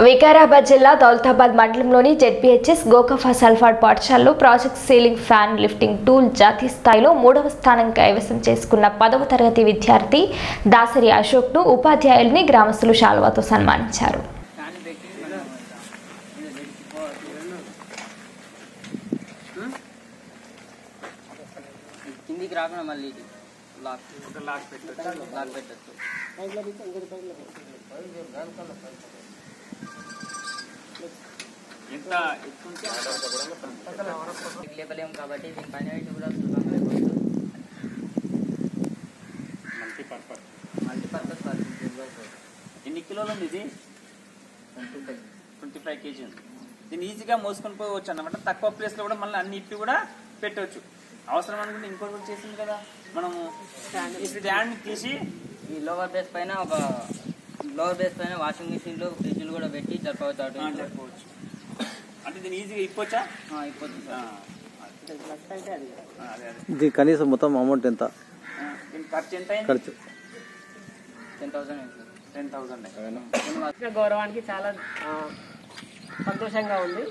వికారాబాద్ జిల్లా దౌలతాబాద్ మండలంలోని జెడ్పీహెచ్ఎస్ గోకఫా సల్ఫాడ్ పాఠశాలలో project ceiling fan lifting tool జాతీయ స్థాయిలో మూడవ స్థానం కైవసం చేసుకున్న పదవ తరగతి విద్యార్థి దాసరి అశోక్ను ఉపాధ్యాయుల్ని గ్రామస్తులు శాలువాతో సన్మానించారు. మళ్ళీ లేపలేము కాబట్టి దీని పైన కూడా సులభంగా మల్టీపర్పస్ ఎన్ని కిలోలు ఉంది ఇది? Twenty five. కేజీ ఉంది. దీన్ని ఈజీగా మోసుకొని పోవచ్చు అన్నమాట. తక్కువ ప్లేస్లో కూడా మళ్ళీ అన్ని ఇప్పి కూడా పెట్టవచ్చు అవసరం అనుకుంటే ఇంకోటి కూడా చేసింది కదా. మనము ఈ స్టాండ్ తీసి ఈ లోవర్ బేస్ పైన ఒక లోవర్ బేస్ పైన వాషింగ్ మిషన్లు ఫ్రిడ్జ్లు కూడా పెట్టి జరపవచ్చు ఆ, అటు దీన్ని ఈజీగా ఇప్పొచ్చా? ఇప్పుడు ఆ, ఆ, అదే అదే. ఇది కనీసం మొత్తం అమౌంట్ ఎంత? ఖర్చు ఎంత ఖర్చు. టెన్ థౌసండ్ టెన్ థౌసండ్ వచ్చిన గౌరవానికి చాలా ఆ, సంతోషంగా ఉంది.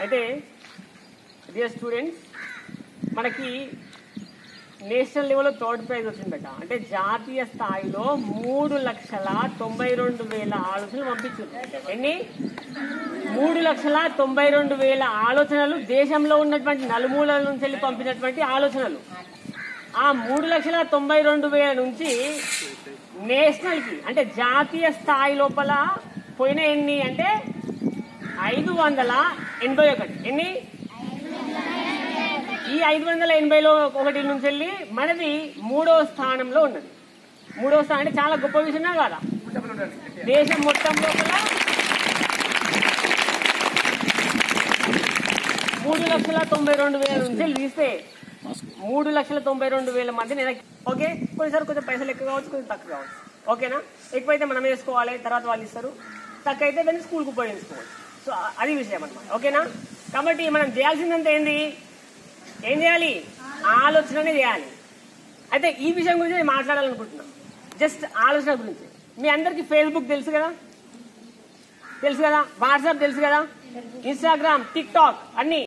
అయితే డియర్ స్టూడెంట్స్ మనకి నేషనల్ లెవెల్లో థర్డ్ ప్రైజ్ వచ్చిందట. అంటే జాతీయ స్థాయిలో మూడు లక్షల తొంభై రెండు వేల ఆలోచనలు పంపించారు ఎన్ని? మూడు లక్షల తొంభై రెండు వేల ఆలోచనలు దేశంలో ఉన్నటువంటి నలుమూలల నుంచి వెళ్ళి పంపినటువంటి ఆలోచనలు. ఆ మూడు లక్షల తొంభై రెండు వేల నుంచి నేషనల్కి అంటే జాతీయ స్థాయి లోపల పోయిన ఎన్ని? అంటే ఐదు వందల ఎనభై ఒకటి. ఎన్ని? ఈ ఐదు వందల ఎనభైలో ఒకటి నుంచి వెళ్ళి మనది మూడో స్థానంలో ఉన్నది. మూడో స్థానం అంటే చాలా గొప్ప విషయమే కదా? దేశం మొత్తం లోపల మూడు లక్షల తొంభై రెండు వేల నుంచి తీస్తే మూడు లక్షల తొంభై రెండు వేల మంది నేను ఓకే కొన్నిసారి కొంచెం పైసలు ఎక్కువ కావచ్చు కొంచెం తక్కువ కావచ్చు. ఓకేనా? ఎక్కువైతే మనం వేసుకోవాలి తర్వాత వాళ్ళు ఇస్తారు. తక్కువ అయితే దాన్ని స్కూల్కి ఉపయోగించుకోవాలి సో అది విషయం అనమాట ఓకేనా? కాబట్టి మనం చేయాల్సిందంతా ఏంది? ఏం చేయాలి? ఆలోచననే చేయాలి. అయితే ఈ విషయం గురించి నేను మాట్లాడాలనుకుంటున్నా. జస్ట్ ఆలోచన గురించి. మీ అందరికీ ఫేస్బుక్ తెలుసు కదా? తెలుసు కదా? వాట్సాప్ తెలుసు కదా? ఇన్స్టాగ్రామ్ టిక్ టాక్ అన్ని.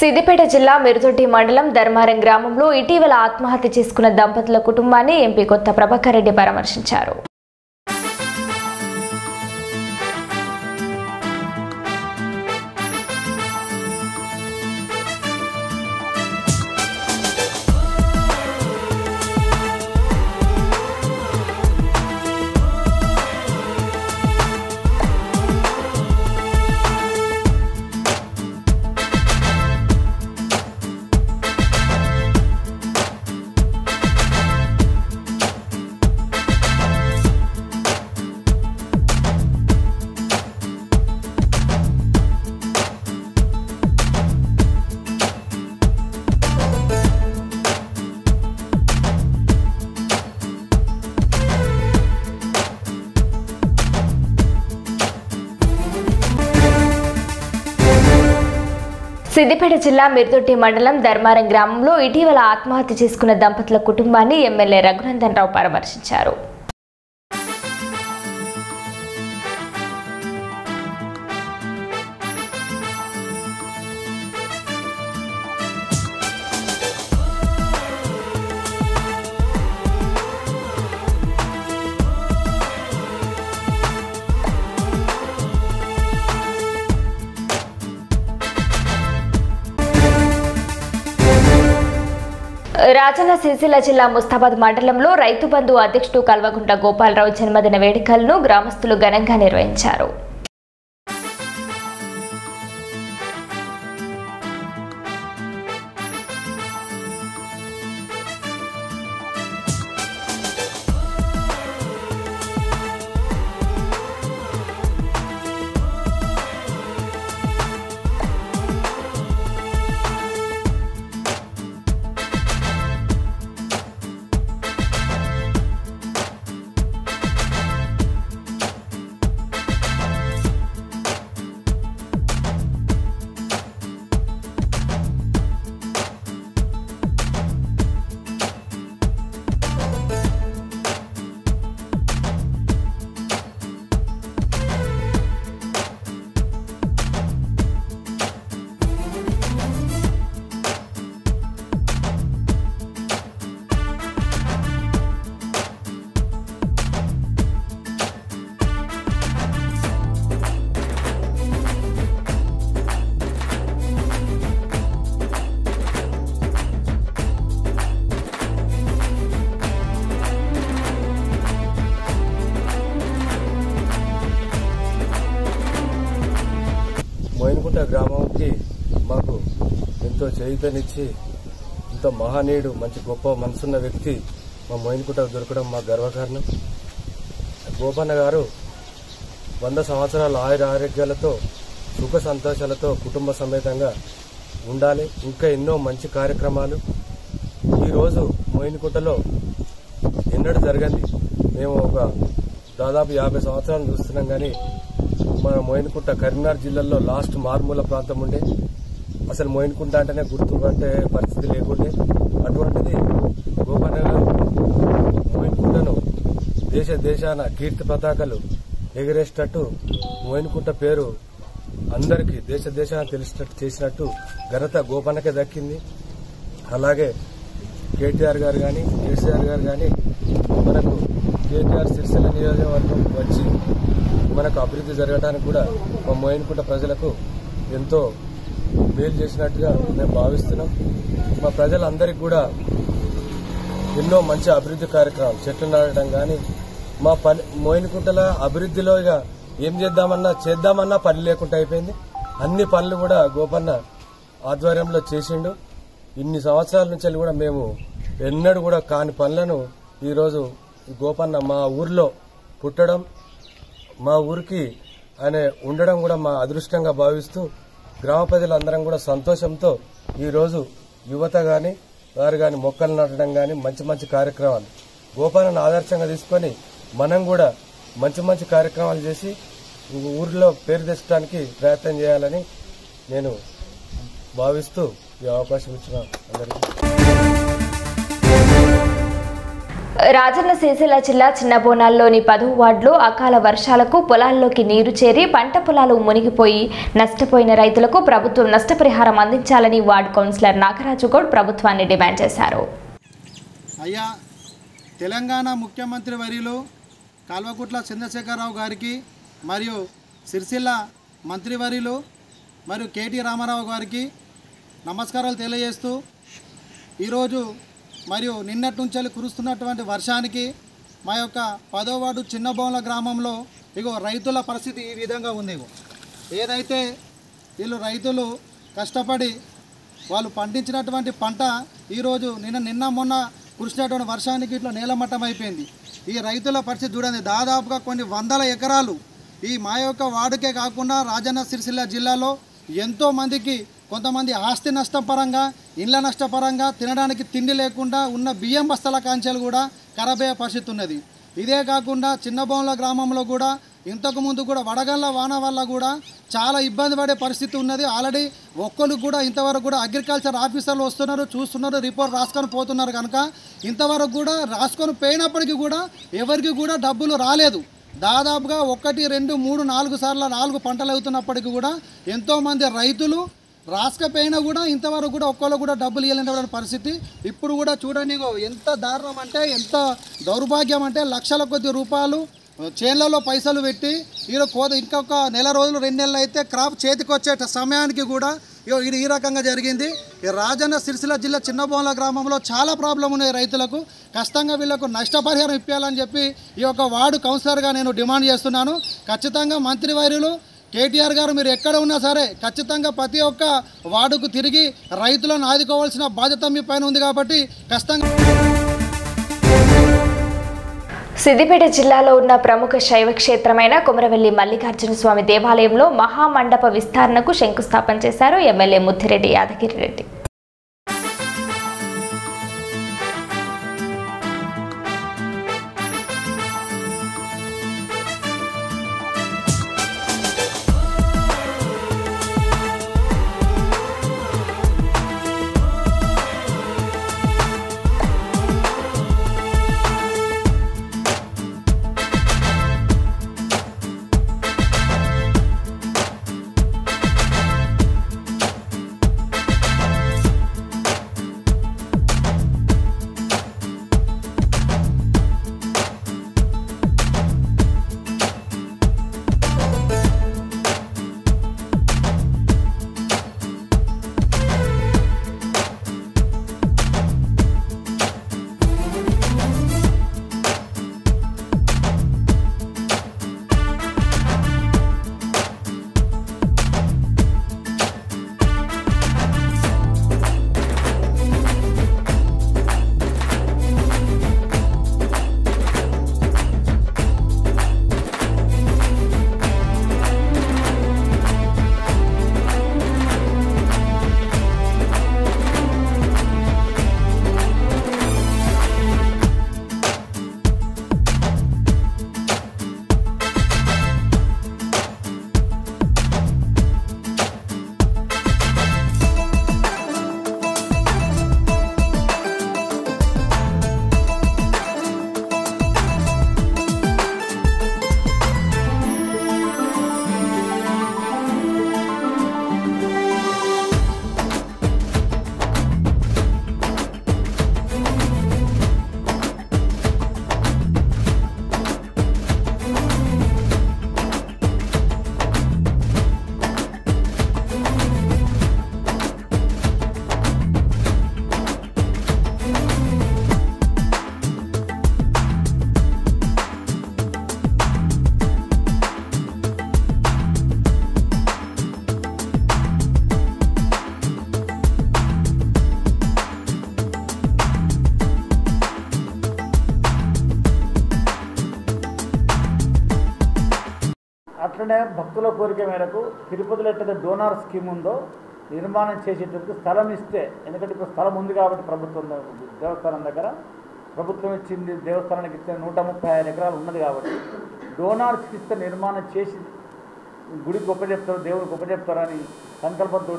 సిద్దిపేట జిల్లా మిరుదొడ్డి మండలం ధర్మారం గ్రామంలో ఇటీవల ఆత్మహత్య చేసుకున్న దంపతుల కుటుంబాన్ని ఎంపీ కొత్త ప్రభాకర్ రెడ్డి పరామర్శించారు. సిద్దిపేట జిల్లా మిర్దొట్టి మండలం ధర్మారం గ్రామంలో ఇటీవల ఆత్మహత్య చేసుకున్న దంపతుల కుటుంబాన్ని ఎమ్మెల్యే రఘునందన్ రావు పరామర్శించారు. రాజన్న సిరిసిల్ల జిల్లా ముస్తాబాద్ మండలంలో రైతు బంధు అధ్యక్షుడు కల్వకుంట్ల గోపాలరావు జన్మదిన వేడుకలను గ్రామస్తులు ఘనంగా నిర్వహించారు. గ్రామంకి మాకు ఎంతో చేయుతనిచ్చి ఎంతో మహనీయుడు మంచి గొప్ప మనసున్న వ్యక్తి మా మోయిన్కుట దొరకడం మా గర్వకారణం. గోపన్న గారు వంద సంవత్సరాల ఆయుర ఆరోగ్యాలతో సుఖ సంతోషాలతో కుటుంబ సమేతంగా ఉండాలి. ఇంకా ఎన్నో మంచి కార్యక్రమాలు. ఈరోజు మోయినకుంటలో ఎన్నడూ జరగంది. మేము ఒక దాదాపు యాభై సంవత్సరాలు చూస్తున్నాం కానీ మన మోయినకుంట కరీంనగర్ జిల్లాలో లాస్ట్ మారుమూల ప్రాంతం ఉండే. అసలు మోయినకుంట అంటేనే గుర్తుపట్టే పరిస్థితి లేకుండే. అటువంటిది గోపన్న మోయిన్కుంటను మోయినకుంటను దేశ దేశాన కీర్తి పతాకలు ఎగిరేసేటట్టు మోయినకుంట పేరు అందరికీ దేశ దేశాన తెలిసినట్టు చేసినట్టు ఘనత గోపన్నకే దక్కింది. అలాగే కేటీఆర్ గారు కానీ కేసీఆర్ గారు కానీ మనకు కేటీఆర్ సిరిసిల్ల నియోజకవర్గం వచ్చి మనకు అభివృద్ధి జరగడానికి కూడా మా మోయినకుంట ప్రజలకు ఎంతో మేలు చేసినట్టుగా మేము భావిస్తున్నాం. మా ప్రజలందరికీ కూడా ఎన్నో మంచి అభివృద్ధి కార్యక్రమాలు చెట్లు నాటడం కానీ మా పని మోయినకుంటల అభివృద్ధిలో ఇక ఏం చేద్దామన్నా చేద్దామన్నా పని లేకుండా అయిపోయింది. అన్ని పనులు కూడా గోపన్న ఆధ్వర్యంలో చేసిండు. ఇన్ని సంవత్సరాల నుంచి కూడా మేము ఎన్నడూ కూడా కాని పనులను ఈరోజు గోపన్న మా ఊర్లో పుట్టడం మా ఊరికి ఆయన ఉండడం కూడా మా అదృష్టంగా భావిస్తూ గ్రామ ప్రజలందరం కూడా సంతోషంతో ఈరోజు యువత కానీ వారు కానీ మొక్కలు నాటడం కానీ మంచి మంచి కార్యక్రమాలు గోపాలను ఆదర్శంగా తీసుకొని మనం కూడా మంచి మంచి కార్యక్రమాలు చేసి ఊరిలో పేరు తెచ్చడానికి ప్రయత్నం చేయాలని నేను భావిస్తూ ఈ అవకాశం ఇచ్చిన అందరికీ. రాజన్న సిరిసిల్ల జిల్లా చిన్నబోనాల్లోని పదవ వార్డులో అకాల వర్షాలకు పొలాల్లోకి నీరు చేరి పంట పొలాలు మునిగిపోయి నష్టపోయిన రైతులకు ప్రభుత్వం నష్టపరిహారం అందించాలని వార్డు కౌన్సిలర్ నాగరాజు గౌడ్ ప్రభుత్వాన్ని డిమాండ్ చేశారు. అయ్యా తెలంగాణ ముఖ్యమంత్రి వర్యులు కాల్వకుట్ల చంద్రశేఖరరావు గారికి మరియు సిరిసిల్ల మంత్రివర్యులు మరియు కేటీ రామారావు గారికి నమస్కారాలు తెలియజేస్తూ ఈరోజు మరియు నిన్నటి నుంచి కురుస్తున్నటువంటి వర్షానికి మా యొక్క పదో వార్డు చిన్నబోన్ల గ్రామంలో ఇగో రైతుల పరిస్థితి ఈ విధంగా ఉంది ఇగో. ఏదైతే వీళ్ళు రైతులు కష్టపడి వాళ్ళు పండించినటువంటి పంట ఈరోజు నిన్న నిన్న మొన్న కురిసినటువంటి వర్షానికి ఇట్లా నేలమట్టం అయిపోయింది. ఈ రైతుల పరిస్థితి చూడండి దాదాపుగా కొన్ని వందల ఎకరాలు ఈ మా యొక్క వాడుకే కాకుండా రాజన్న సిరిసిల్ల జిల్లాలో ఎంతో మందికి కొంతమంది ఆస్తి నష్టం పరంగా ఇండ్ల నష్టపరంగా తినడానికి తిండి లేకుండా ఉన్న బియ్యం బస్తల కాంచెలు కూడా ఖరాబ్ అయ్యే పరిస్థితి ఉన్నది ఇదే కాకుండా చిన్నబోన్ల గ్రామంలో కూడా ఇంతకుముందు కూడా వడగళ్ళ వాన వల్ల కూడా చాలా ఇబ్బంది పడే పరిస్థితి ఉన్నది. ఆల్రెడీ ఒక్కరు కూడా ఇంతవరకు కూడా అగ్రికల్చర్ ఆఫీసర్లు వస్తున్నారు చూస్తున్నారు రిపోర్ట్ రాసుకొని పోతున్నారు కనుక ఇంతవరకు కూడా రాసుకొని పోయినప్పటికీ కూడా ఎవరికి కూడా డబ్బులు రాలేదు. దాదాపుగా ఒకటి రెండు మూడు నాలుగు సార్లు నాలుగు పంటలు అవుతున్నప్పటికీ కూడా ఎంతోమంది రైతులు రాసుకపోయినా కూడా ఇంతవరకు కూడా ఒక్కళ్ళు కూడా డబ్బులు ఇవ్వలేని పరిస్థితి. ఇప్పుడు కూడా చూడండి ఎంత దారుణం అంటే ఎంత దౌర్భాగ్యం అంటే లక్షల కొద్ది రూపాయలు చేన్లలో పైసలు పెట్టి ఈరోజు కోత ఇంకొక నెల రోజులు రెండు నెలలు అయితే క్రాప్ చేతికి వచ్చే సమయానికి కూడా ఇది ఈ రకంగా జరిగింది. ఈ రాజన్న సిరిసిల్ల జిల్లా చిన్నబోన్ల గ్రామంలో చాలా ప్రాబ్లం ఉన్నాయి రైతులకు. కష్టంగా వీళ్ళకు నష్టపరిహారం ఇప్పించాలని చెప్పి ఈ యొక్క వార్డు కౌన్సిలర్గా నేను డిమాండ్ చేస్తున్నాను. ఖచ్చితంగా మంత్రి మంత్రివర్యులు కేటీఆర్ గారు మీరు ఎక్కడ ఉన్నా సరే ఖచ్చితంగా ప్రతి ఒక్క వార్డుకు తిరిగి రైతులను ఆదుకోవాల్సిన బాధ్యత మీ పైన ఉంది కాబట్టి ఖచ్చితంగా సిద్దిపేట జిల్లాలో ఉన్న ప్రముఖ శైవ క్షేత్రమైన కుమరవెల్లి మల్లికార్జున స్వామి దేవాలయంలో మహామండప విస్తరణకు శంకుస్థాపన చేశారు ఎమ్మెల్యే ముత్తిరెడ్డి యాదగిరి అట్లనే భక్తుల కోరిక మేరకు తిరుపతిలో ఎట్టయితే డోనార్ స్కీమ్ ఉందో నిర్మాణం చేసేటందుకు స్థలం ఇస్తే ఎందుకంటే ఇప్పుడు స్థలం ఉంది కాబట్టి ప్రభుత్వం దేవస్థానం దగ్గర ప్రభుత్వం ఇచ్చింది దేవస్థానానికి ఇస్తే నూట ముప్పై ఐదు ఎకరాలు ఉన్నది కాబట్టి డోనార్స్కి ఇస్తే నిర్మాణం చేసి గుడి గొప్ప చెప్తారు దేవుడు గొప్ప చెప్తారని సంకల్పంతో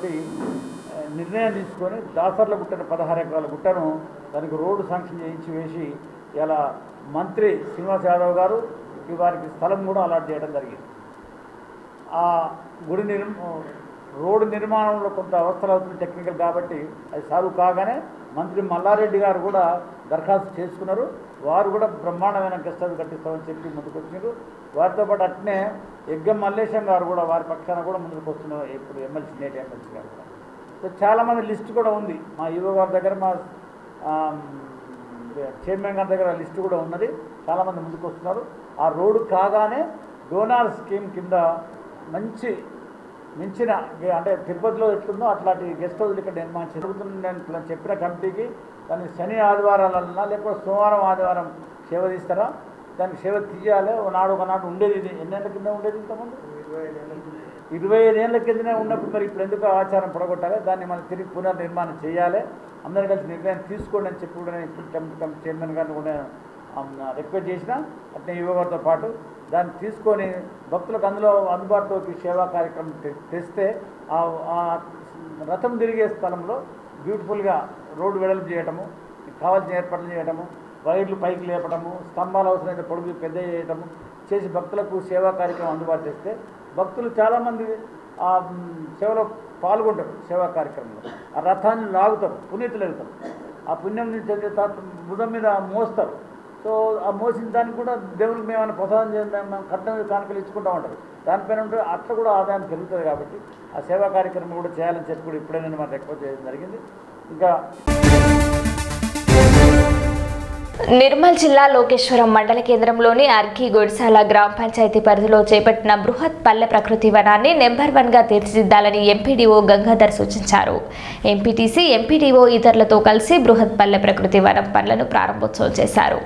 నిర్ణయం తీసుకొని దాసర్ల గుట్టను పదహారు ఎకరాల గుట్టను దానికి రోడ్డు శాంక్షన్ చేయించి వేసి ఇలా మంత్రి శ్రీనివాస్ యాదవ్ గారు వారికి స్థలం కూడా అలాట్ చేయడం జరిగింది. ఆ గుడి నిర్మ రోడ్డు నిర్మాణంలో కొంత అవస్థలు అవుతుంది టెక్నికల్ కాబట్టి అది సాగు కాగానే మంత్రి మల్లారెడ్డి గారు కూడా దరఖాస్తు చేసుకున్నారు. వారు కూడా బ్రహ్మాండమైన గెస్టాలు కట్టిస్తామని చెప్పి ముందుకు వచ్చినారు. వారితో పాటు అట్నే యజ్ఞం మల్లేశం గారు కూడా వారి పక్షాన కూడా ముందుకు వస్తున్నారు. ఇప్పుడు ఎమ్మెల్సీ నేటి ఎమ్మెల్సీ గారు కూడా. సో చాలామంది లిస్ట్ కూడా ఉంది. మా ఈవో గారి దగ్గర మా చైర్మన్ గారి దగ్గర లిస్టు కూడా ఉన్నది. చాలామంది ముందుకు వస్తున్నారు. ఆ రోడ్డు కాగానే డోనార్ స్కీమ్ కింద మంచి మించిన అంటే తిరుపతిలో ఎట్లుందో అట్లాంటి గెస్ట్ హౌస్లు ఇక్కడ నిర్మాణం జరుగుతుందని చెప్పిన కమిటీకి దాన్ని శని ఆదివారాలన్నా లేకపోతే సోమవారం ఆదివారం సేవ తీస్తారా? దానికి సేవ తీయాలి. నాడు ఒకనాడు ఉండేది ఇది. ఎన్నేళ్ళ కింద ఉండేది ఇంతకుముందు? ఇరవై ఐదేళ్ళ కిందనే ఉన్నప్పుడు మరి ఇప్పుడు ఎందుకు ఆచారం పొడగొట్టాలి? దాన్ని మనం తిరిగి పునర్నిర్మాణం చేయాలి. అందరూ కలిసి నిర్ణయం తీసుకోండి అని చెప్పి కూడా నేను ఇప్పుడు చైర్మన్ గారిని కూడా రిక్వెస్ట్ చేసిన. అట్నే యువగారితో పాటు దాన్ని తీసుకొని భక్తులకు అందులో అందుబాటులోకి సేవా కార్యక్రమం తె- తెస్తే ఆ రథం తిరిగే స్థలంలో బ్యూటిఫుల్గా రోడ్డు వెడలు చేయటము కావాల్సిన ఏర్పాట్లు చేయటము వైర్లు పైకి లేపటము స్తంభాలు అవసరమైన పొడుగు పెద్ద చేయటము చేసి భక్తులకు సేవా కార్యక్రమం అందుబాటు చేస్తే భక్తులు చాలామంది ఆ సేవలో పాల్గొంటారు సేవా కార్యక్రమంలో. ఆ రథాన్ని లాగుతారు పునీతులు వెళ్తారు ఆ పుణ్యం నుంచి తర్వాత తాత భుజం మీద మోస్తారు. సో ఆ మోసిన దానికి కూడా దేవునికి మేము ఏమైనా ప్రసాదం చేద్దాం మేము కట్నం కానుకలు ఇచ్చుకుంటా ఉంటారు. దానిపైన ఉంటే అట్లా కూడా ఆదాయం పెరుగుతుంది కాబట్టి ఆ సేవా కార్యక్రమం కూడా చేయాలని చెప్పి కూడా ఇప్పుడే నేను మనం రిక్వెస్ట్ చేయడం జరిగింది. ఇంకా నిర్మల్ జిల్లా లోకేశ్వరం మండల కేంద్రంలోని అర్కి గొడిసాల గ్రామ పంచాయతీ పరిధిలో చేపట్టిన బృహత్ పల్లె ప్రకృతి వనాన్ని నెంబర్ వన్గా తీర్చిదిద్దాలని ఎంపీడీఓ గంగాధర్ సూచించారు. ఎంపీటీసీ ఎంపీడీఓ ఇతరులతో కలిసి బృహత్ పల్లె ప్రకృతి వనం పనులను ప్రారంభోత్సవం చేశారు.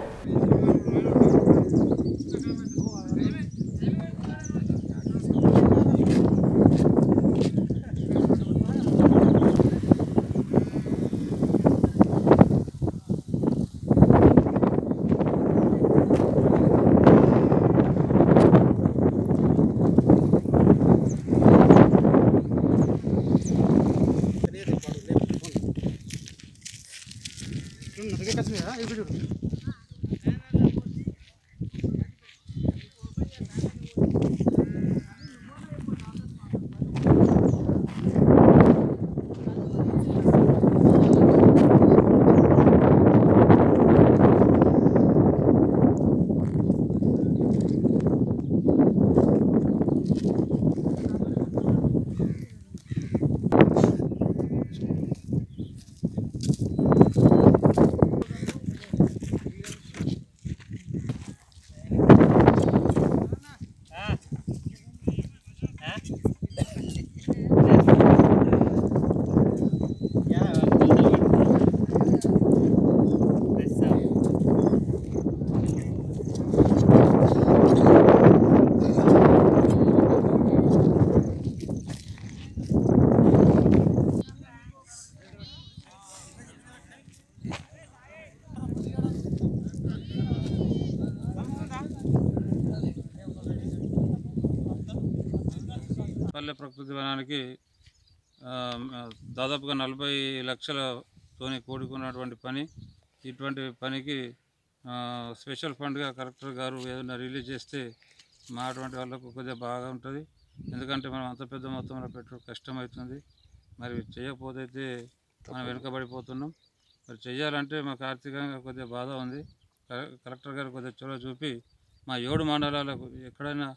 ఆ, దాదాపుగా నలభై లక్షలతోని కూడుకున్నటువంటి పని. ఇటువంటి పనికి స్పెషల్ ఫండ్గా కలెక్టర్ గారు ఏదైనా రిలీజ్ చేస్తే మా అటువంటి వాళ్ళకు కొద్దిగా బాగా ఉంటుంది. ఎందుకంటే మనం అంత పెద్ద మొత్తంలో పెట్టడం కష్టమవుతుంది. మరి చేయకపోతే అయితే మనం వెనుకబడిపోతున్నాం. మరి చేయాలంటే మాకు ఆర్థికంగా కొద్దిగా బాధ ఉంది. కలె- కలెక్టర్ గారు కొద్దిగా చొరవ చూపి మా ఏడు మండలాలకు ఎక్కడైనా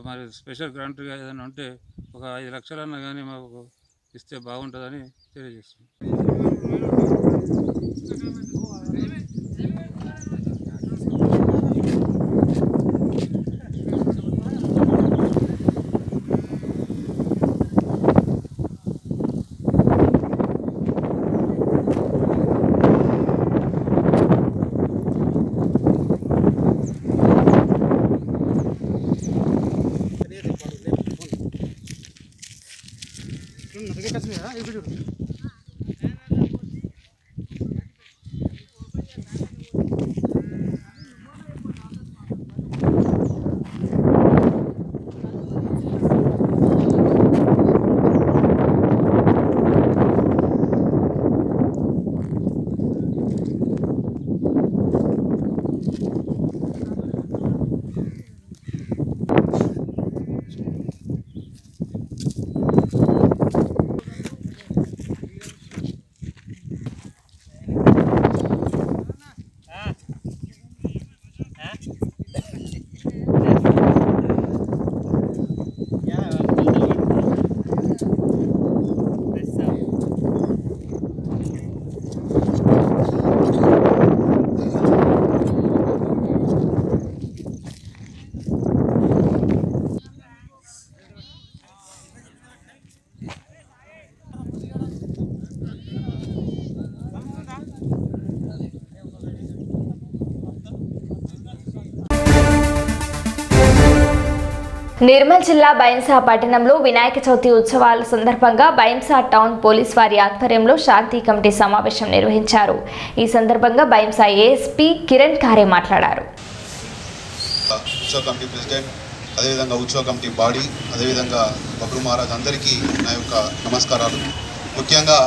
మరి స్పెషల్ గ్రాంట్ ఏదైనా ఉంటే ఒక ఐదు లక్షలన్నా కానీ మాకు ఇస్తే బాగుంటుందని తెలియజేస్తున్నాం. నిర్మల్ జిల్లా బైంసా పట్టణంలో వినాయక చవితి ఉత్సవాల సందర్భంగా బైంసా టౌన్ పోలీస్ వారి ఆధ్వర్యంలో శాంతి కమిటీ సమావేశం నిర్వహించారు. ఈ సందర్భంగా బైంసా ఏఎస్పీ కిరణ్ ఖారే మాట్లాడారు. ఉత్సవ కమిటీ ప్రెసిడెంట్ అదేవిధంగా ఉత్సవ కమిటీ బాడీ అదేవిధంగా బబ్రు మహారాజ్ అందరికీ నా యొక్క నమస్కారాలు. ముఖ్యంగా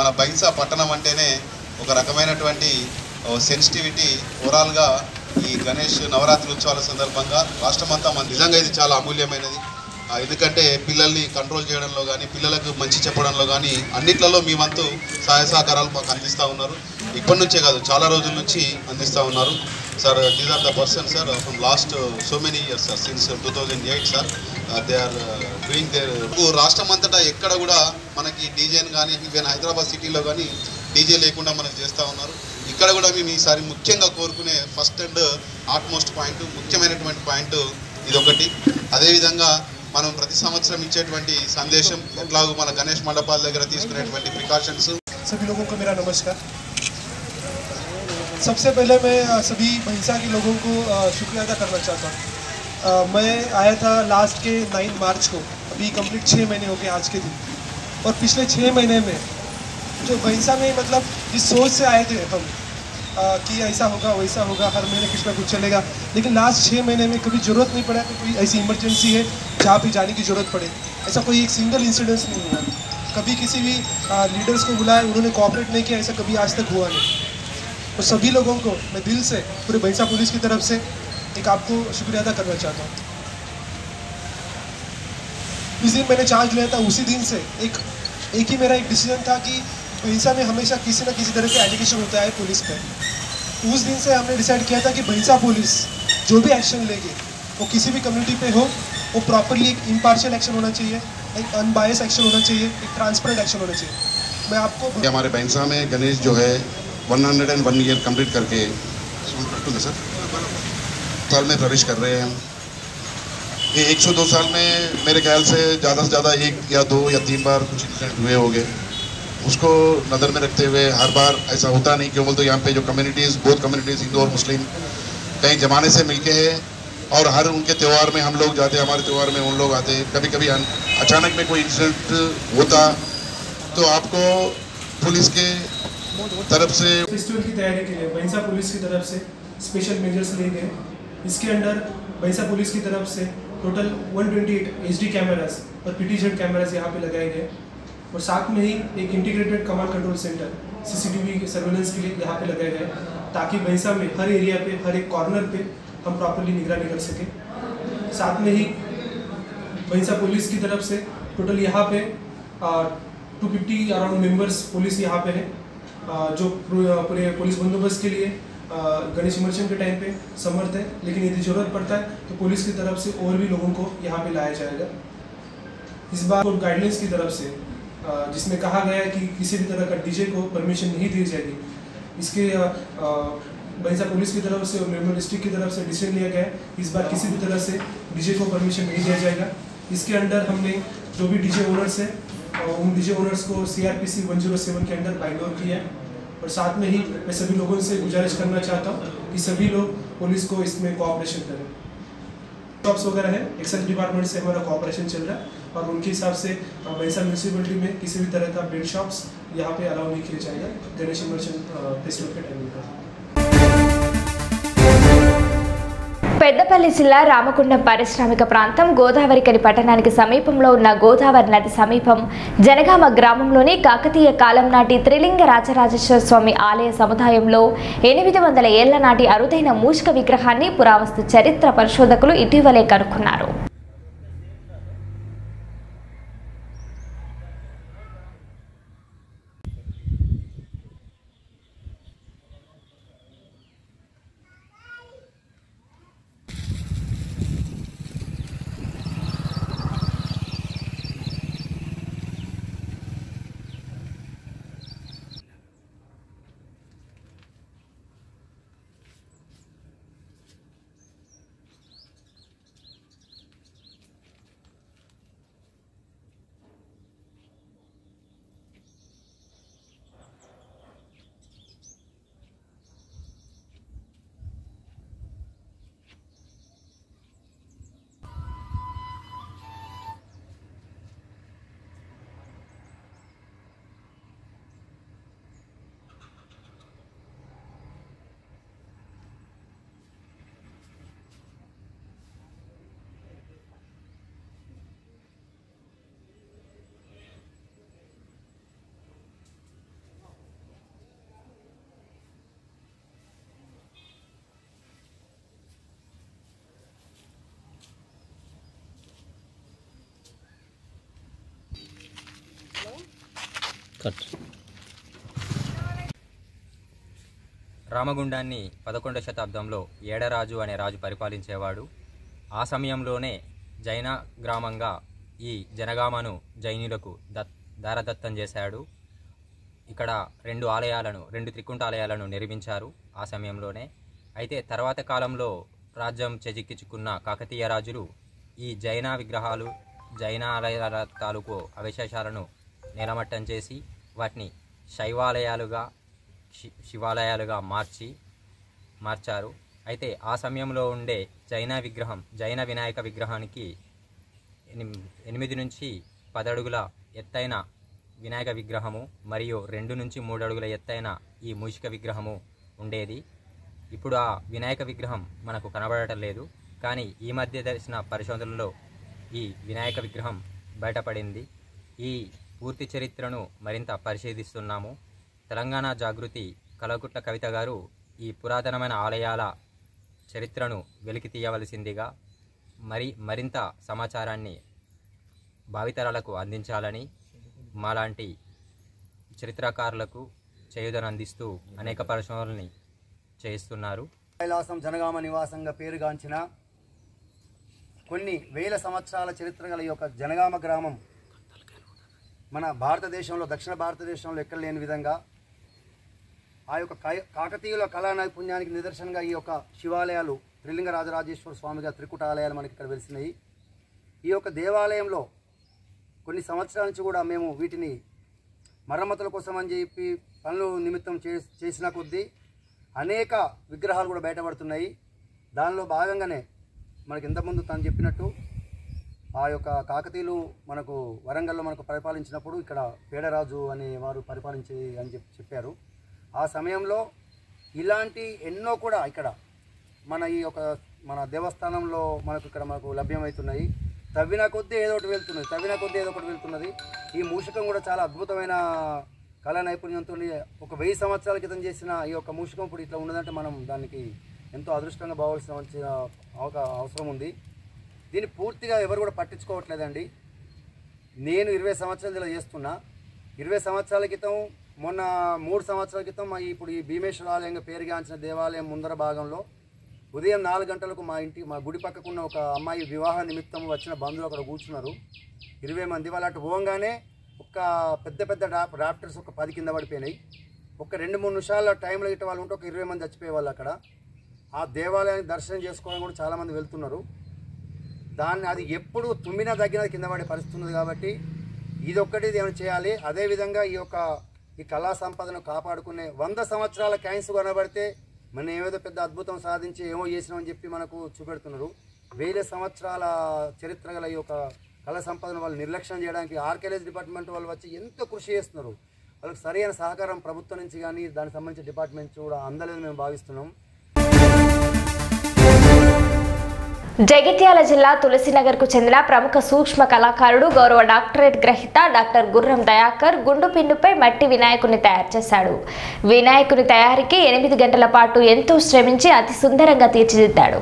మన బైన్సా పట్టణం అంటేనే ఒక రకమైనటువంటి సెన్సిటివిటీ ఓవరాల్గా ఈ గణేష్ నవరాత్రి ఉత్సవాల సందర్భంగా రాష్ట్రమంతా మన నిజంగా ఇది చాలా అమూల్యమైనది. ఎందుకంటే పిల్లల్ని కంట్రోల్ చేయడంలో కానీ పిల్లలకు మంచి చెప్పడంలో కానీ అన్నిట్లలో మీ వంతు సహాయ సహకారాలు మాకు అందిస్తూ ఉన్నారు. ఇప్పటి నుంచే కాదు చాలా రోజుల నుంచి అందిస్తూ ఉన్నారు. Sir these are the person sir from last so many years sir since two thousand eight sir they are doing their రాష్ట్రం అంతటా ఎక్కడ కూడా మనకి డీజేని కానీ ఈవెన్ హైదరాబాద్ సిటీలో కానీ డీజే లేకుండా మనకు చేస్తూ ఉన్నారు. ఇక్కడ కూడా మేము ఈసారి ముఖ్యంగా కోరుకునే ఫస్ట్ అండ్ ఆట్మోస్ట్ పాయింట్ ముఖ్యమైనటువంటి పాయింట్ ఇదొకటి అదేవిధంగా మనం ప్రతి సంవత్సరం ఇచ్చేటువంటి సందేశం ఎట్లాగో మన గణేష్ మండపాల దగ్గర తీసుకునేటువంటి ప్రికాషన్స్ सभी लोगों को मेरा नमस्कार सबसे पहले मैं अ, सभी भैंसा के लोगों को अ, शुक्रिया अदा करना चाहता हूँ अ, मैं आया था लास्ट के नाइन मार्च को अभी कंप्लीट छः महीने हो गए आज के दिन और पिछले छः महीने में जो भैंसा में मतलब जिस सोच से आए थे हम अ, कि ऐसा होगा, वैसा होगा, हर महीने कुछ ना कुछ चलेगा। लेकिन लास्ट छः महीने में कभी ज़रूरत नहीं पड़ा कि कोई ऐसी इमरजेंसी है, जहाँ भी जाने की ज़रूरत पड़े। ऐसा कोई एक सिंगल इंसिडेंस नहीं हुआ। कभी किसी भी लीडर्स को बुलाया, उन्होंने कॉपरेट नहीं किया, ऐसा कभी आज तक हुआ नहीं। तो सभी लोगों को, मैं दिल से, पूरे भैंसा पुलिस की तरफ़ से एक आपको शुक्रिया अदा करना चाहता हूँ। जिस दिन मैंने चार्ज लिया था, उसी दिन से एक एक ही मेरा एक डिसीज़न था कि भैंसा में हमेशा किसी न किसी तरह का एलिगेशन होता है पुलिस पे। उस दिन से हमने डिसाइड किया था कि भैंसा पुलिस जो भी एक्शन लेगी, वो किसी भी कम्युनिटी पे हो, वो प्रॉपरली एक इम्पार्शियल एक्शन होना चाहिए, एक अनबायस एक्शन होना चाहिए, एक ट्रांसपेरेंट एक्शन होना चाहिए। मैं आपको हमारे बैंसा में गणेश जो है 101 ईयर कंप्लीट करके सर? साल में प्रवेश कर रहे हैं हम। ये 102 साल में मेरे ख्याल से ज़्यादा से ज़्यादा एक या दो या तीन बार कुछ इंसिडेंट हुए होंगे। उसको नज़र में रखते हुए हर बार ऐसा होता नहीं क्यों बोलते यहाँ पे जो कम्युनिटीज़ बहुत कम्युनिटीज़ हिंदू और मुस्लिम कई ज़माने से मिलके हैं और हर उनके त्यौहार में हम लोग जाते हमारे त्यौहार में उन लोग आते कभी कभी अचानक में कोई इंसिडेंट होता तो आपको पुलिस के तरफ़ से फेस्टिवल की तैयारी के लिए भैंसा पुलिस की तरफ़ से स्पेशल मेजर्स लिए गए। इसके अंडर भैंसा पुलिस की तरफ़ से टोटल 128 एचडी कैमरास और पीटीजेड कैमरास यहाँ पे लगाए गए। और साथ में ही एक integrated command control centre CCTV surveillance के लिए यहाँ पे लगाए गए ताकि भैंसा में हर एरिया पे हर एक कॉर्नर पे हम प्रॉपरली निगरानी कर सकें। साथ में ही भैंसा पुलिस की तरफ़ से टोटल यहाँ पे two fifty around members police यहाँ पे है आ, जो पूरे पुलिस बंदोबस्त के लिए गणेश इमर्शन के टाइम पे समर्थ है। लेकिन यदि ज़रूरत पड़ता है तो पुलिस की तरफ़ से और भी लोगों को यहाँ पे लाया जाएगा। इस बार गाइडलाइंस की तरफ़ से जिसमें कहा गया है कि किसी भी तरह का डीजे को परमिशन नहीं दी जाएगी। इसके आ, पुलिस की तरफ़ से और निर्मल डिस्ट्रिक्ट की तरफ़ से डिसीज़न लिया गया है। इस बार किसी भी तरह से डीजे को परमिशन नहीं दिया जाएगा। इसके अंडर हमने जो भी डीजे ओनर्स है उन डीजे ओनर्स को C R P C one zero seven के अंडर बाइंड आउट किया है। और साथ में ही मैं सभी लोगों से गुजारिश करना चाहता हूँ कि सभी लोग पुलिस को इसमें कोऑपरेशन करें। जॉब्स वगैरह है एक्साइज डिपार्टमेंट से हमारा कोऑपरेशन चल रहा है। और उनके हिसाब से अ, भैंसा म्यूनसिपलिटी में किसी भी तरह का बेड शॉप्स यहाँ पे अलाउ नहीं किया जाएगा गणेश इमर्शन फेस्टिवल के टाइमिंग पर పెద్దపల్లి జిల్లా రామగుండం పారిశ్రామిక ప్రాంతం గోదావరికని పట్టణానికి సమీపంలో ఉన్న గోదావరి నది సమీపం జనగామ గ్రామంలోని కాకతీయ కాలం నాటి త్రిలింగ రాజరాజేశ్వర స్వామి ఆలయ సముదాయంలో ఎనిమిది వందల ఏళ్ల నాటి అరుదైన మూషిక విగ్రహాన్ని పురావస్తు చరిత్ర పరిశోధకులు ఇటీవలే కనుక్కున్నారు రామగుండాన్ని పదకొండవ శతాబ్దంలో ఏడరాజు అనే రాజు పరిపాలించేవాడు. ఆ సమయంలోనే జైన గ్రామంగా ఈ జనగామను జైనులకు దత్ దారదత్తం చేశాడు. ఇక్కడ రెండు ఆలయాలను రెండు త్రికుంట ఆలయాలను నిర్మించారు ఆ సమయంలోనే. అయితే తర్వాత కాలంలో రాజ్యం చెజిక్కించుకున్న కాకతీయ రాజులు ఈ జైన విగ్రహాలు జైన ఆలయాల తాలూకు అవశేషాలను నేలమట్టం చేసి వాటిని శైవాలయాలుగా శి- శివాలయాలుగా మార్చి మార్చారు. అయితే ఆ సమయంలో ఉండే జైన విగ్రహం జైన వినాయక విగ్రహానికి ఎనిమిది నుంచి పదడుగుల ఎత్తైన వినాయక విగ్రహము మరియు రెండు నుంచి మూడు అడుగుల ఎత్తైన ఈ మూషిక విగ్రహము ఉండేది. ఇప్పుడు ఆ వినాయక విగ్రహం మనకు కనబడటం లేదు. కానీ ఈ మధ్య తెలిసిన పరిశోధనలో ఈ వినాయక విగ్రహం బయటపడింది. ఈ పూర్తి చరిత్రను మరింత పరిశీలిస్తున్నాము. తెలంగాణ జాగృతి కలకుట్ల కవిత గారు ఈ పురాతనమైన ఆలయాల చరిత్రను వెలికి తీయవలసిందిగా మరి మరింత సమాచారాన్ని భావితరాలకు అందించాలని మాలాంటి చరిత్రకారులకు చేయుదను అందిస్తూ అనేక పరిశోధనల్ని చేయిస్తున్నారు. కైలాసం జనగామ నివాసంగా పేరుగాంచిన కొన్ని వేల సంవత్సరాల చరిత్ర గల ఈ యొక్క జనగామ గ్రామం మన భారతదేశంలో దక్షిణ భారతదేశంలో ఎక్కడ లేని విధంగా ఆ యొక్క కాకతీయుల కళా నైపుణ్యానికి నిదర్శనంగా ఈ యొక్క శివాలయాలు త్రిలింగ రాజరాజేశ్వర స్వామిగా త్రికుట ఆలయాలు మనకి ఇక్కడ వెలిసినాయి. ఈ యొక్క దేవాలయంలో కొన్ని సంవత్సరాల నుంచి కూడా మేము వీటిని మరమ్మతుల కోసం అని చెప్పి పనులు నిమిత్తం చేసిన కొద్దీ అనేక విగ్రహాలు కూడా బయటపడుతున్నాయి. దానిలో భాగంగానే మనకి ఇంతకుముందు తను చెప్పినట్టు ఆ యొక్క కాకతీయులు మనకు వరంగల్లో మనకు పరిపాలించినప్పుడు ఇక్కడ పేడరాజు అనే వారు పరిపాలించి అని చెప్పి చెప్పారు. ఆ సమయంలో ఇలాంటి ఎన్నో కూడా ఇక్కడ మన ఈ యొక్క మన దేవస్థానంలో మనకు ఇక్కడ మనకు లభ్యమవుతున్నాయి. తవ్విన కొద్దీ ఏదో ఒకటి వెళ్తున్నది. తవ్విన కొద్దీ ఏదో ఒకటి వెళ్తున్నది. ఈ మూషికం కూడా చాలా అద్భుతమైన కళా నైపుణ్యంతో ఒక వెయ్యి సంవత్సరాల క్రితం చేసిన ఈ యొక్క మూషికం ఇప్పుడు ఇట్లా ఉన్నదంటే మనం దానికి ఎంతో అదృష్టంగా భావాల్సిన అవక- అవసరం ఉంది. దీన్ని పూర్తిగా ఎవరు కూడా పట్టించుకోవట్లేదండి. నేను ఇరవై సంవత్సరాలు ఇలా చేస్తున్నా. ఇరవై సంవత్సరాల క్రితం మొన్న మూడు సంవత్సరాల క్రితం మా ఇప్పుడు ఈ భీమేశ్వర ఆలయంగా పేరుగాంచిన దేవాలయం ముందర భాగంలో ఉదయం నాలుగు గంటలకు మా ఇంటి మా గుడి పక్కకున్న ఒక అమ్మాయి వివాహ నిమిత్తం వచ్చిన బంధువులు అక్కడ కూర్చున్నారు. ఇరవై మంది వాళ్ళు పోగానే ఒక పెద్ద పెద్ద రాప్టర్స్ ఒక పది కింద పడిపోయినాయి. ఒక రెండు మూడు నిమిషాల టైంలో గిట్ట వాళ్ళు ఉంటే ఒక ఇరవై మంది చచ్చిపోయే వాళ్ళు అక్కడ. ఆ దేవాలయాన్ని దర్శనం చేసుకోవడానికి కూడా చాలామంది వెళ్తున్నారు. దాన్ని అది ఎప్పుడు తుమ్మినా తగ్గినా కింద పడే పరిస్థితి ఉంది కాబట్టి ఇది ఒక్కటి ఏమైనా చేయాలి. అదేవిధంగా ఈ యొక్క ఈ కళా సంపదను కాపాడుకునే వంద సంవత్సరాల క్యాన్స్ కనబడితే మనం ఏమేదో పెద్ద అద్భుతం సాధించి ఏమో చేసినామని చెప్పి మనకు చూపెడుతున్నారు. వేల సంవత్సరాల చరిత్ర గల ఈ యొక్క కళ సంపదను వాళ్ళు నిర్లక్ష్యం చేయడానికి ఆర్కియాలజీ డిపార్ట్మెంట్ వాళ్ళు వచ్చి ఎంతో కృషి చేస్తున్నారు. వాళ్ళకి సరైన సహకారం ప్రభుత్వం నుంచి కానీ దానికి సంబంధించిన డిపార్ట్మెంట్స్ కూడా అందలేదని మేము భావిస్తున్నాం. జగిత్యాల జిల్లా తులసినగర్కు చెందిన ప్రముఖ సూక్ష్మ కళాకారుడు గౌరవ డాక్టరేట్ గ్రహీత డాక్టర్ గుర్రం దయాకర్ గుండు పిండుపై మట్టి వినాయకుని తయారు చేశాడు. వినాయకుని తయారీకి ఎనిమిది గంటల పాటు ఎంతో శ్రమించి అతి సుందరంగా తీర్చిదిద్దాడు.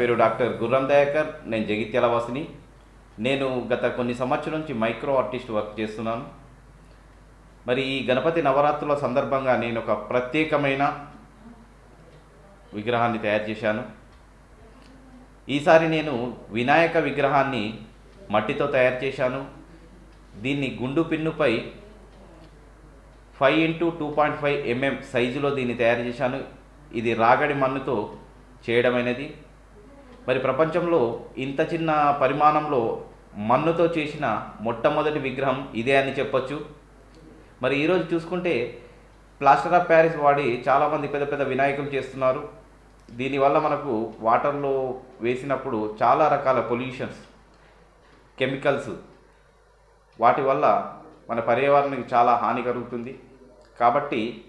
పేరు డాక్టర్ గుర్రం దయాకర్ నేను జగిత్యాల వాసిని. నేను గత కొన్ని సంవత్సరం నుంచి మైక్రో ఆర్టిస్ట్ వర్క్ చేస్తున్నాను. మరి ఈ గణపతి నవరాత్రుల సందర్భంగా నేను ఒక ప్రత్యేకమైన విగ్రహాన్ని తయారు చేశాను. ఈసారి నేను వినాయక విగ్రహాన్ని మట్టితో తయారు చేశాను. దీన్ని గుండు పిన్నుపై five into two point five mm సైజులో దీన్ని తయారు చేశాను. ఇది రాగడి మన్నుతో చేయడమైనది. మరి ప్రపంచంలో ఇంత చిన్న పరిమాణంలో మన్నుతో చేసిన మొట్టమొదటి విగ్రహం ఇదే అని చెప్పొచ్చు. మరి ఈరోజు చూసుకుంటే ప్లాస్టర్ ఆఫ్ ప్యారిస్ వాడి చాలామంది పెద్ద పెద్ద వినాయకులు చేస్తున్నారు. దీనివల్ల మనకు వాటర్లో వేసినప్పుడు చాలా రకాల పొల్యూషన్స్ కెమికల్స్ వాటి వల్ల మన పర్యావరణానికి చాలా హాని కలుగుతుంది. కాబట్టి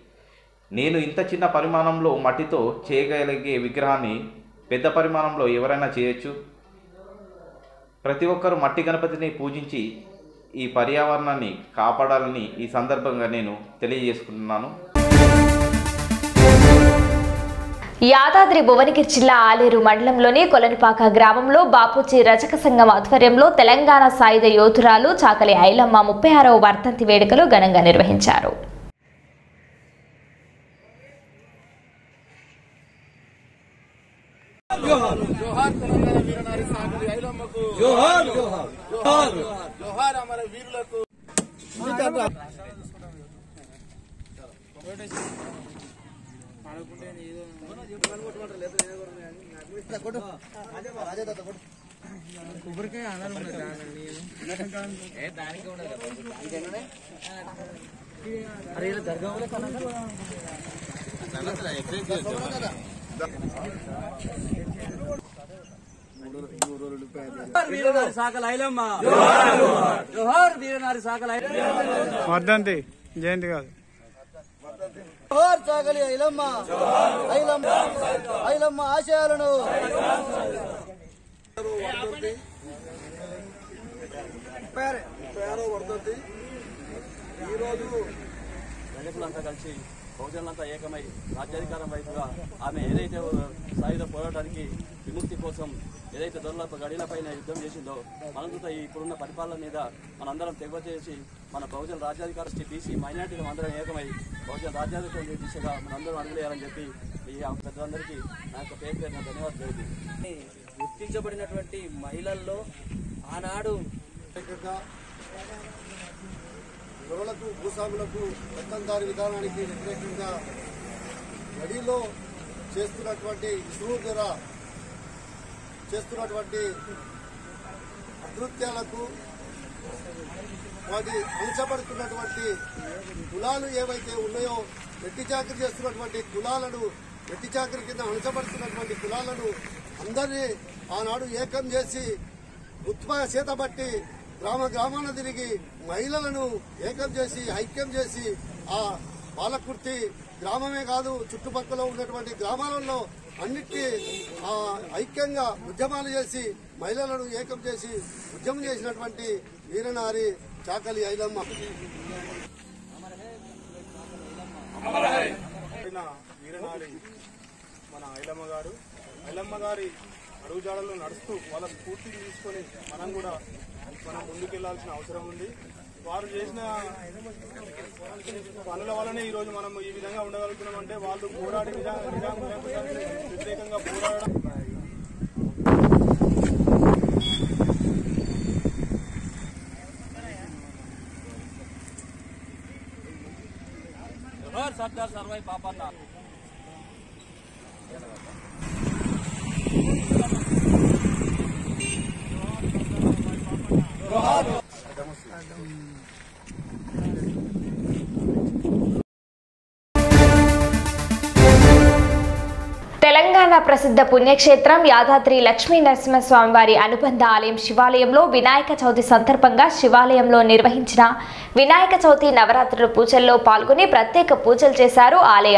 నేను ఇంత చిన్న పరిమాణంలో మట్టితో చేయగలిగే విగ్రహాన్ని పెద్ద పరిమాణంలో ఎవరైనా చేయొచ్చు. ప్రతి ఒక్కరూ మట్టి గణపతిని పూజించి ఈ పర్యావరణాన్ని కాపాడాలని ఈ సందర్భంగా నేను తెలియజేసుకుంటున్నాను. యాదాద్రి భువనగిరి జిల్లా ఆలేరు మండలంలోని కొలనిపాక గ్రామంలో బాపూజీ రజక సంఘం ఆధ్వర్యంలో తెలంగాణ సాయుధ యోధురాలు చాకలి ఐలమ్మ ముప్పై ఆరవ వర్ధంతి వేడుకలు ఘనంగా నిర్వహించారు. జోహార్. తెలంగాణ వీరనారి ఐలమ్మకు జోహార్ జోహార్. జోహార్ జోహార్ అమర వీరులకు. కొబ్బరికాయ అనాలు దానికి అరే దర్గా వీరనారి వద్దంతి సాకల జయంతి కాదు. జోహార్ సాగలి ఐలమ్మ ఐలమ్మ ఐలమ్మ ఆశయాలను వర్ధంతి. ఈరోజు కలిసి బహుజనులంతా ఏకమై రాజ్యాధికారం వైపుగా ఆమె ఏదైతే సాయుధ పోరాటానికి విముక్తి కోసం ఏదైతే దొరల గడిలపైన యుద్ధం చేసిందో మనంతా ఈ ఇప్పుడున్న పరిపాలన మీద మనందరం తెగ చేసి మన బహుజన రాజ్యాధికార బీసీ మైనార్టీలు అందరం ఏకమై బహుజన రాజ్యాధికారం దిశగా మనందరం అడుగులేయాలని చెప్పి ఈ పెద్దలందరికీ నా యొక్క పేరు పేరున ధన్యవాదాలు గుర్తించబడినటువంటి మహిళల్లో ఆనాడు గొడవలకు భూస్వాములకు పెత్తందారి విధానానికి వ్యతిరేకంగా గడిలో చేస్తున్నటువంటి ఇసురు చేస్తున్నటువంటి అకృత్యాలకు అది అంచబడుతున్నటువంటి కులాలు ఏవైతే ఉన్నాయో వెట్టి చాకరీ చేస్తున్నటువంటి కులాలను వెట్టి చాకరీ కింద అణచబడుతున్నటువంటి కులాలను అందరినీ ఆనాడు ఏకం చేసి ఉత్పా చేతబట్టి గ్రామ గ్రామాన తిరిగి మహిళలను ఏకం చేసి ఐక్యం చేసి ఆ పాలకుర్తి గ్రామమే కాదు చుట్టుపక్కల ఉన్నటువంటి గ్రామాలలో అన్నిటి ఆ, ఐక్యంగా ఉద్యమాలు చేసి మహిళలను ఏకం చేసి ఉద్యమం చేసినటువంటి వీరనారి చాకలి ఐలమ్మ. వీరనారి మన ఐలమ్మ గారు. ఐలమ్మ గారి అడుగుజాడల్లో నడుస్తూ వాళ్ళ స్ఫూర్తిని తీసుకొని మనం కూడా మనం ముందుకెళ్ళాల్సిన అవసరం ఉంది. వారు చేసిన పనుల వల్లనే ఈ రోజు మనం ఈ విధంగా ఉండగలుగుతున్నాం అంటే వాళ్ళు పోరాడి నిజా వ్యతిరేకంగా పోరాడడం. సర్దార్ సర్వై పాపన్న? తెలంగాణ ప్రసిద్ధ పుణ్యక్షేత్రం యాదాద్రి లక్ష్మీ నరసింహస్వామి వారి అనుబంధ ఆలయం శివాలయంలో వినాయక చవితి సందర్భంగా శివాలయంలో నిర్వహించిన వినాయక చవితి నవరాత్రుల పూజల్లో పాల్గొని ప్రత్యేక పూజలు చేశారు ఆలయ